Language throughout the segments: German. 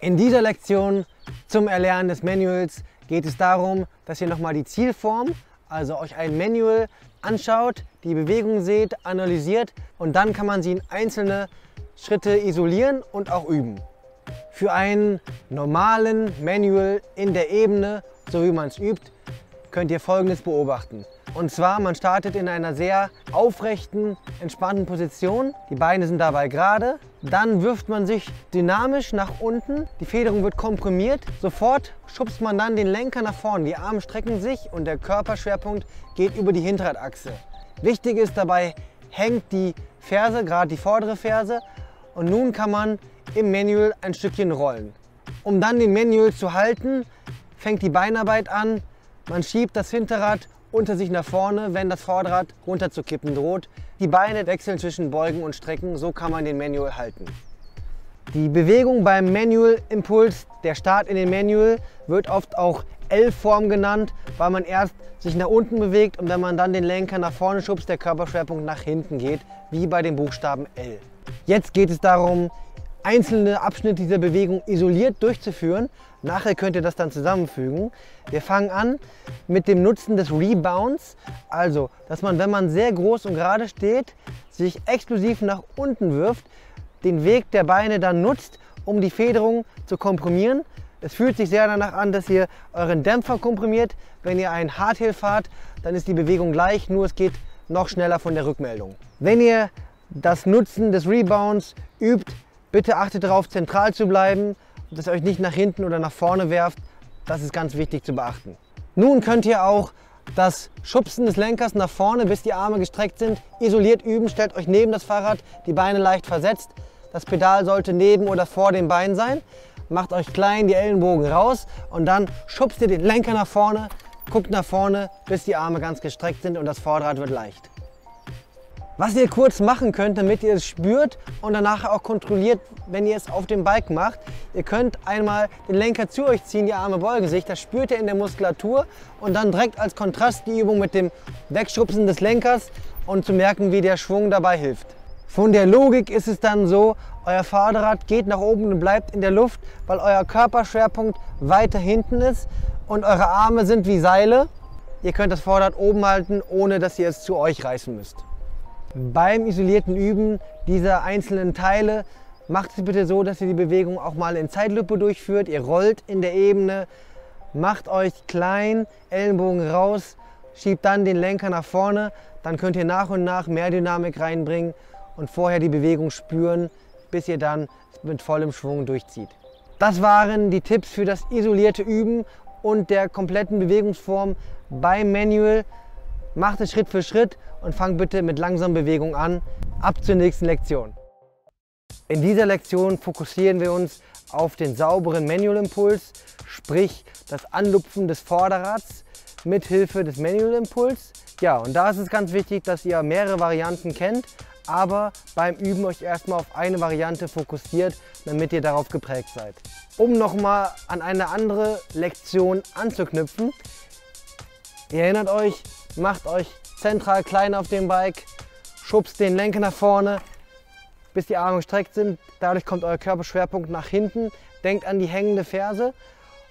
In dieser Lektion zum Erlernen des Manuals geht es darum, dass ihr nochmal die Zielform, also euch ein Manual anschaut, die Bewegung seht, analysiert und dann kann man sie in einzelne Schritte isolieren und auch üben. Für einen normalen Manual in der Ebene, so wie man es übt, könnt ihr folgendes beobachten. Und zwar, man startet in einer sehr aufrechten, entspannten Position. Die Beine sind dabei gerade. Dann wirft man sich dynamisch nach unten. Die Federung wird komprimiert. Sofort schubst man dann den Lenker nach vorne. Die Arme strecken sich und der Körperschwerpunkt geht über die Hinterradachse. Wichtig ist dabei, hängt die Ferse, gerade die vordere Ferse. Und nun kann man im Manual ein Stückchen rollen. Um dann den Manual zu halten, fängt die Beinarbeit an. Man schiebt das Hinterrad unter sich nach vorne, wenn das Vorderrad runterzukippen droht. Die Beine wechseln zwischen Beugen und Strecken, so kann man den Manual halten. Die Bewegung beim Manual Impuls, der Start in den Manual, wird oft auch L-Form genannt, weil man erst sich nach unten bewegt und wenn man dann den Lenker nach vorne schubst, der Körperschwerpunkt nach hinten geht, wie bei dem Buchstaben L. Jetzt geht es darum, einzelne Abschnitte dieser Bewegung isoliert durchzuführen. Nachher könnt ihr das dann zusammenfügen. Wir fangen an mit dem Nutzen des Rebounds. Also, dass man, wenn man sehr groß und gerade steht, sich explosiv nach unten wirft, den Weg der Beine dann nutzt, um die Federung zu komprimieren. Es fühlt sich sehr danach an, dass ihr euren Dämpfer komprimiert. Wenn ihr einen Hardtail fahrt, dann ist die Bewegung gleich, nur es geht noch schneller von der Rückmeldung. Wenn ihr das Nutzen des Rebounds übt, bitte achtet darauf, zentral zu bleiben, dass ihr euch nicht nach hinten oder nach vorne werft. Das ist ganz wichtig zu beachten. Nun könnt ihr auch das Schubsen des Lenkers nach vorne, bis die Arme gestreckt sind, isoliert üben. Stellt euch neben das Fahrrad, die Beine leicht versetzt. Das Pedal sollte neben oder vor dem Bein sein. Macht euch klein, die Ellenbogen raus und dann schubst ihr den Lenker nach vorne, guckt nach vorne, bis die Arme ganz gestreckt sind und das Vorderrad wird leicht. Was ihr kurz machen könnt, damit ihr es spürt und danach auch kontrolliert, wenn ihr es auf dem Bike macht. Ihr könnt einmal den Lenker zu euch ziehen, die Arme beugen sich, das spürt ihr in der Muskulatur und dann direkt als Kontrast die Übung mit dem Wegschubsen des Lenkers und zu merken, wie der Schwung dabei hilft. Von der Logik ist es dann so, euer Vorderrad geht nach oben und bleibt in der Luft, weil euer Körperschwerpunkt weiter hinten ist und eure Arme sind wie Seile. Ihr könnt das Vorderrad oben halten, ohne dass ihr es zu euch reißen müsst. Beim isolierten Üben dieser einzelnen Teile macht es bitte so, dass ihr die Bewegung auch mal in Zeitlupe durchführt. Ihr rollt in der Ebene, macht euch klein, Ellenbogen raus, schiebt dann den Lenker nach vorne. Dann könnt ihr nach und nach mehr Dynamik reinbringen und vorher die Bewegung spüren, bis ihr dann mit vollem Schwung durchzieht. Das waren die Tipps für das isolierte Üben und der kompletten Bewegungsform beim Manual. Macht es Schritt für Schritt und fangt bitte mit langsamen Bewegungen an. Ab zur nächsten Lektion. In dieser Lektion fokussieren wir uns auf den sauberen Manual Impuls, sprich das Anlupfen des Vorderrads mit Hilfe des Manual Impuls. Ja, und da ist es ganz wichtig, dass ihr mehrere Varianten kennt, aber beim Üben euch erstmal auf eine Variante fokussiert, damit ihr darauf geprägt seid. Um nochmal an eine andere Lektion anzuknüpfen, ihr erinnert euch, macht euch zentral klein auf dem Bike, schubst den Lenker nach vorne, bis die Arme gestreckt sind. Dadurch kommt euer Körperschwerpunkt nach hinten. Denkt an die hängende Ferse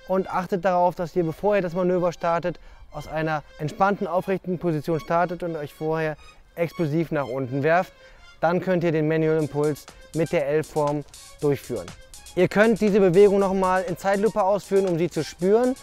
und achtet darauf, dass ihr, bevor ihr das Manöver startet, aus einer entspannten, aufrechten Position startet und euch vorher explosiv nach unten werft. Dann könnt ihr den Manual Impuls mit der L-Form durchführen. Ihr könnt diese Bewegung nochmal in Zeitlupe ausführen, um sie zu spüren.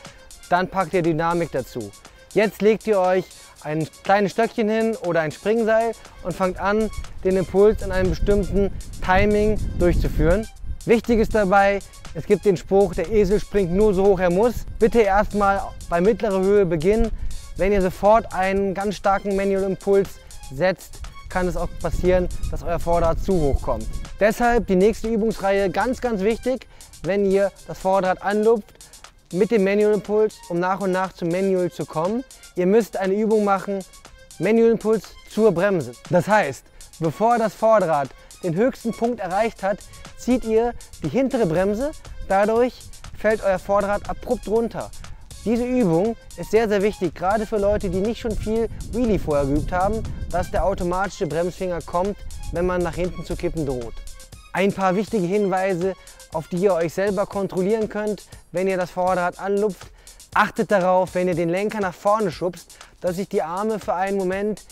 Dann packt ihr Dynamik dazu. Jetzt legt ihr euch ein kleines Stöckchen hin oder ein Springseil und fangt an, den Impuls in einem bestimmten Timing durchzuführen. Wichtig ist dabei, es gibt den Spruch, der Esel springt nur so hoch er muss. Bitte erstmal bei mittlerer Höhe beginnen. Wenn ihr sofort einen ganz starken Manual Impuls setzt, kann es auch passieren, dass euer Vorderrad zu hoch kommt. Deshalb die nächste Übungsreihe ganz, ganz wichtig, wenn ihr das Vorderrad anlupft, mit dem Manual Impuls, um nach und nach zum Manual zu kommen. Ihr müsst eine Übung machen, Manual Impuls zur Bremse. Das heißt, bevor das Vorderrad den höchsten Punkt erreicht hat, zieht ihr die hintere Bremse. Dadurch fällt euer Vorderrad abrupt runter. Diese Übung ist sehr, sehr wichtig, gerade für Leute, die nicht schon viel Wheelie vorher geübt haben, dass der automatische Bremsfinger kommt, wenn man nach hinten zu kippen droht. Ein paar wichtige Hinweise, auf die ihr euch selber kontrollieren könnt, wenn ihr das Vorderrad anlupft. Achtet darauf, wenn ihr den Lenker nach vorne schubst, dass sich die Arme für einen Moment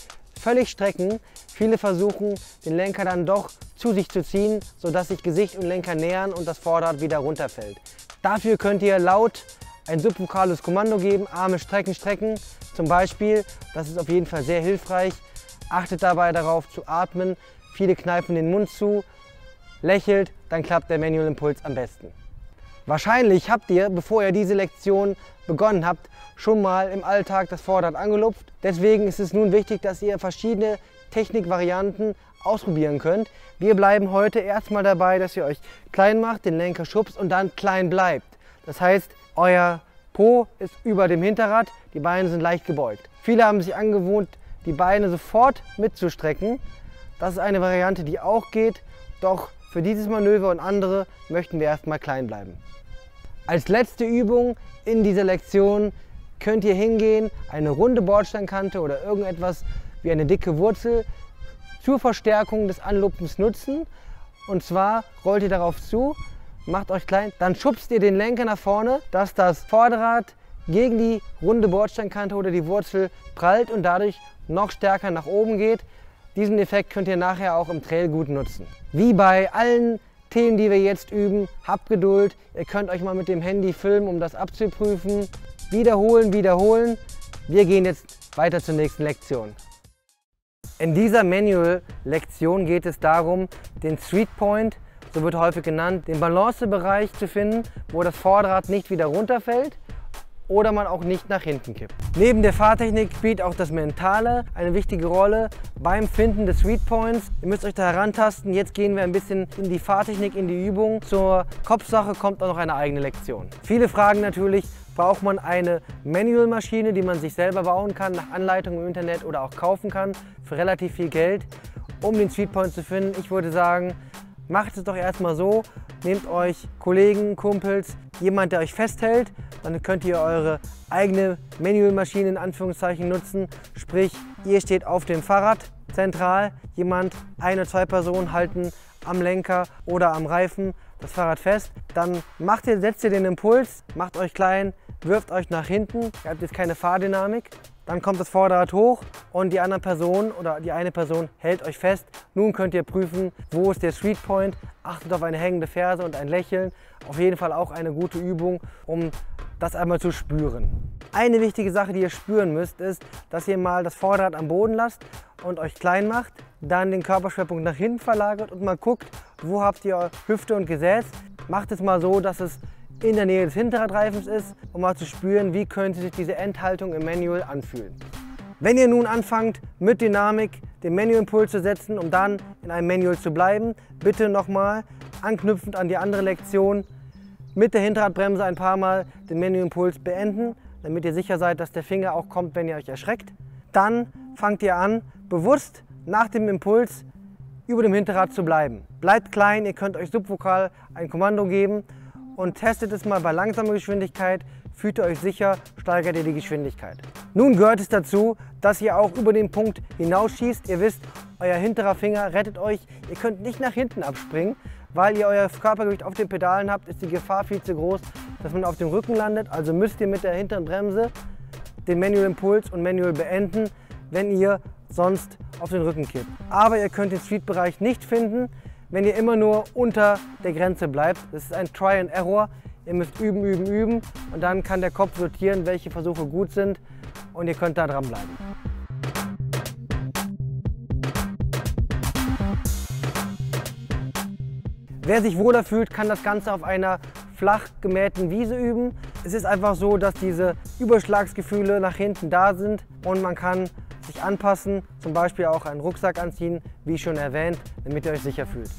völlig strecken. Viele versuchen, den Lenker dann doch zu sich zu ziehen, sodass sich Gesicht und Lenker nähern und das Vorderrad wieder runterfällt. Dafür könnt ihr laut ein subvokales Kommando geben, Arme strecken, strecken. Zum Beispiel, das ist auf jeden Fall sehr hilfreich. Achtet dabei darauf zu atmen. Viele kneifen den Mund zu, lächelt, dann klappt der Manual Impuls am besten. Wahrscheinlich habt ihr, bevor ihr diese Lektion begonnen habt, schon mal im Alltag das Vorderrad angelupft. Deswegen ist es nun wichtig, dass ihr verschiedene Technikvarianten ausprobieren könnt. Wir bleiben heute erstmal dabei, dass ihr euch klein macht, den Lenker schubst und dann klein bleibt. Das heißt, euer Po ist über dem Hinterrad, die Beine sind leicht gebeugt. Viele haben sich angewohnt, die Beine sofort mitzustrecken. Das ist eine Variante, die auch geht, doch für dieses Manöver und andere möchten wir erstmal klein bleiben. Als letzte Übung in dieser Lektion könnt ihr hingehen, eine runde Bordsteinkante oder irgendetwas wie eine dicke Wurzel zur Verstärkung des Anlupens nutzen. Und zwar rollt ihr darauf zu, macht euch klein, dann schubst ihr den Lenker nach vorne, dass das Vorderrad gegen die runde Bordsteinkante oder die Wurzel prallt und dadurch noch stärker nach oben geht. Diesen Effekt könnt ihr nachher auch im Trail gut nutzen. Wie bei allen Themen, die wir jetzt üben, habt Geduld. Ihr könnt euch mal mit dem Handy filmen, um das abzuprüfen. Wiederholen, wiederholen. Wir gehen jetzt weiter zur nächsten Lektion. In dieser Manual-Lektion geht es darum, den Sweet Point, so wird häufig genannt, den Balancebereich zu finden, wo das Vorderrad nicht wieder runterfällt oder man auch nicht nach hinten kippt. Neben der Fahrtechnik spielt auch das Mentale eine wichtige Rolle beim Finden des Sweet Points. Ihr müsst euch da herantasten. Jetzt gehen wir ein bisschen in die Fahrtechnik, in die Übung. Zur Kopfsache kommt auch noch eine eigene Lektion. Viele fragen natürlich, braucht man eine Manual-Maschine, die man sich selber bauen kann, nach Anleitung im Internet oder auch kaufen kann für relativ viel Geld, um den Sweet Point zu finden. Ich würde sagen, macht es doch erstmal so, nehmt euch Kollegen, Kumpels, jemand, der euch festhält dann könnt ihr eure eigene Manual-Maschine in Anführungszeichen nutzen. Sprich, ihr steht auf dem Fahrrad zentral, jemand, eine, zwei Personen halten am Lenker oder am Reifen das Fahrrad fest. Dann macht ihr, setzt ihr den Impuls, macht euch klein, wirft euch nach hinten. Ihr habt jetzt keine Fahrdynamik. Dann kommt das Vorderrad hoch und die andere Person oder die eine Person hält euch fest. Nun könnt ihr prüfen, wo ist der Sweet Point. Achtet auf eine hängende Ferse und ein Lächeln. Auf jeden Fall auch eine gute Übung, um das einmal zu spüren. Eine wichtige Sache, die ihr spüren müsst, ist, dass ihr mal das Vorderrad am Boden lasst und euch klein macht, dann den Körperschwerpunkt nach hinten verlagert und mal guckt, wo habt ihr Hüfte und Gesäß. Macht es mal so, dass es in der Nähe des Hinterradreifens ist, um mal zu spüren, wie könnte sich diese Endhaltung im Manual anfühlen. Wenn ihr nun anfangt mit Dynamik den Manual-Impuls zu setzen, um dann in einem Manual zu bleiben, bitte nochmal anknüpfend an die andere Lektion mit der Hinterradbremse ein paar Mal den Menüimpuls beenden, damit ihr sicher seid, dass der Finger auch kommt, wenn ihr euch erschreckt. Dann fangt ihr an, bewusst nach dem Impuls über dem Hinterrad zu bleiben. Bleibt klein, ihr könnt euch subvokal ein Kommando geben und testet es mal bei langsamer Geschwindigkeit, fühlt ihr euch sicher, steigert ihr die Geschwindigkeit. Nun gehört es dazu, dass ihr auch über den Punkt hinausschießt. Ihr wisst, euer hinterer Finger rettet euch. Ihr könnt nicht nach hinten abspringen, weil ihr euer Körpergewicht auf den Pedalen habt, ist die Gefahr viel zu groß, dass man auf dem Rücken landet. Also müsst ihr mit der hinteren Bremse den Manual Impuls und Manual beenden, wenn ihr sonst auf den Rücken kippt. Aber ihr könnt den Street-Bereich nicht finden, wenn ihr immer nur unter der Grenze bleibt. Das ist ein Try and Error. Ihr müsst üben, üben, üben und dann kann der Kopf sortieren, welche Versuche gut sind und ihr könnt da dranbleiben. Wer sich wohler fühlt, kann das Ganze auf einer flach gemähten Wiese üben. Es ist einfach so, dass diese Überschlagsgefühle nach hinten da sind und man kann sich anpassen, zum Beispiel auch einen Rucksack anziehen, wie schon erwähnt, damit ihr euch sicher fühlt.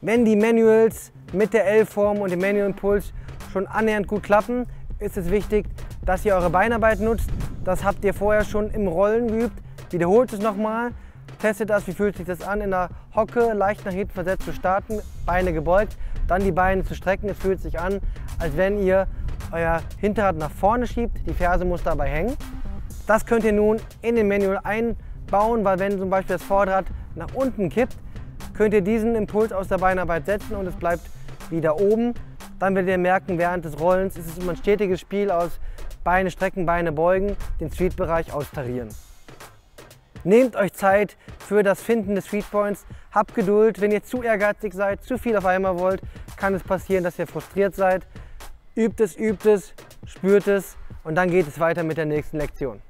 Wenn die Manuals mit der L-Form und dem Manual Impuls schon annähernd gut klappen, ist es wichtig, dass ihr eure Beinarbeit nutzt. Das habt ihr vorher schon im Rollen geübt. Wiederholt es nochmal, Testet das, wie fühlt sich das an, in der Hocke leicht nach hinten versetzt zu starten, Beine gebeugt, dann die Beine zu strecken. Es fühlt sich an, als wenn ihr euer Hinterrad nach vorne schiebt, die Ferse muss dabei hängen. Das könnt ihr nun in den Manual einbauen, weil wenn zum Beispiel das Vorderrad nach unten kippt, könnt ihr diesen Impuls aus der Beinarbeit setzen und es bleibt wieder oben. Dann werdet ihr merken, während des Rollens ist es immer ein stetiges Spiel aus Beine strecken, Beine beugen, den Street-Bereich austarieren. Nehmt euch Zeit für das Finden des Street Points. Habt Geduld, wenn ihr zu ehrgeizig seid, zu viel auf einmal wollt, kann es passieren, dass ihr frustriert seid. Übt es, übt es, spürt es und dann geht es weiter mit der nächsten Lektion.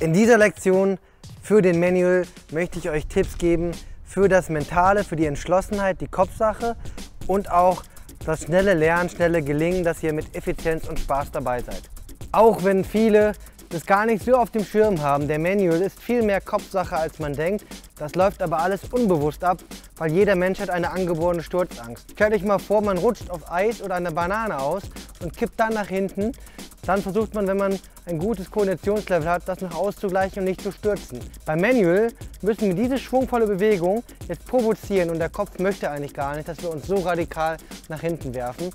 In dieser Lektion für den Manual möchte ich euch Tipps geben für das Mentale, für die Entschlossenheit, die Kopfsache und auch das schnelle Lernen, schnelle Gelingen, dass ihr mit Effizienz und Spaß dabei seid. Auch wenn viele das gar nicht so auf dem Schirm haben. Der Manual ist viel mehr Kopfsache, als man denkt. Das läuft aber alles unbewusst ab, weil jeder Mensch hat eine angeborene Sturzangst. Stellt euch mal vor, man rutscht auf Eis oder eine Banane aus und kippt dann nach hinten. Dann versucht man, wenn man ein gutes Koordinationslevel hat, das noch auszugleichen und nicht zu stürzen. Beim Manual müssen wir diese schwungvolle Bewegung jetzt provozieren und der Kopf möchte eigentlich gar nicht, dass wir uns so radikal nach hinten werfen.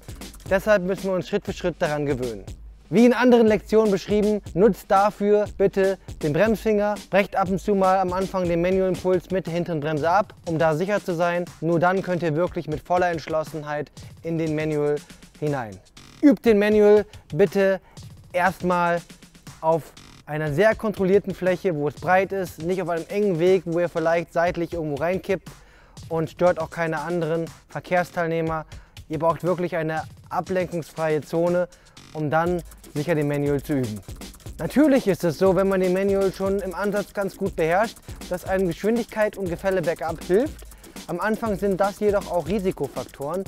Deshalb müssen wir uns Schritt für Schritt daran gewöhnen. Wie in anderen Lektionen beschrieben, nutzt dafür bitte den Bremsfinger, brecht ab und zu mal am Anfang den Manual-Impuls mit der hinteren Bremse ab, um da sicher zu sein. Nur dann könnt ihr wirklich mit voller Entschlossenheit in den Manual hinein. Übt den Manual bitte erstmal auf einer sehr kontrollierten Fläche, wo es breit ist, nicht auf einem engen Weg, wo ihr vielleicht seitlich irgendwo reinkippt und stört auch keine anderen Verkehrsteilnehmer. Ihr braucht wirklich eine ablenkungsfreie Zone, um dann sicher den Manual zu üben. Natürlich ist es so, wenn man den Manual schon im Ansatz ganz gut beherrscht, dass einem Geschwindigkeit und Gefälle bergab hilft. Am Anfang sind das jedoch auch Risikofaktoren.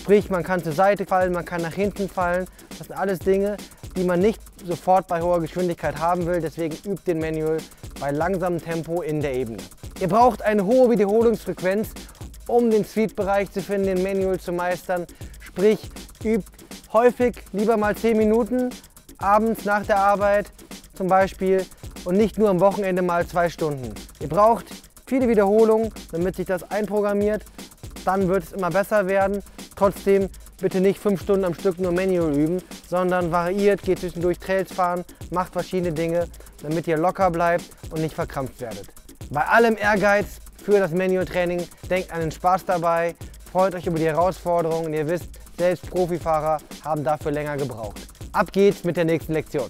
Sprich, man kann zur Seite fallen, man kann nach hinten fallen. Das sind alles Dinge, die man nicht sofort bei hoher Geschwindigkeit haben will. Deswegen übt den Manual bei langsamem Tempo in der Ebene. Ihr braucht eine hohe Wiederholungsfrequenz, um den Speed-Bereich zu finden, den Manual zu meistern. Sprich, übt häufig lieber mal 10 Minuten abends nach der Arbeit zum Beispiel und nicht nur am Wochenende mal zwei Stunden. Ihr braucht viele Wiederholungen, damit sich das einprogrammiert. Dann wird es immer besser werden. Trotzdem bitte nicht fünf Stunden am Stück nur Manual üben, sondern variiert, geht zwischendurch Trails fahren, macht verschiedene Dinge, damit ihr locker bleibt und nicht verkrampft werdet. Bei allem Ehrgeiz für das Manual Training denkt an den Spaß dabei, freut euch über die Herausforderungen. Ihr wisst, selbst Profifahrer haben dafür länger gebraucht. Ab geht's mit der nächsten Lektion.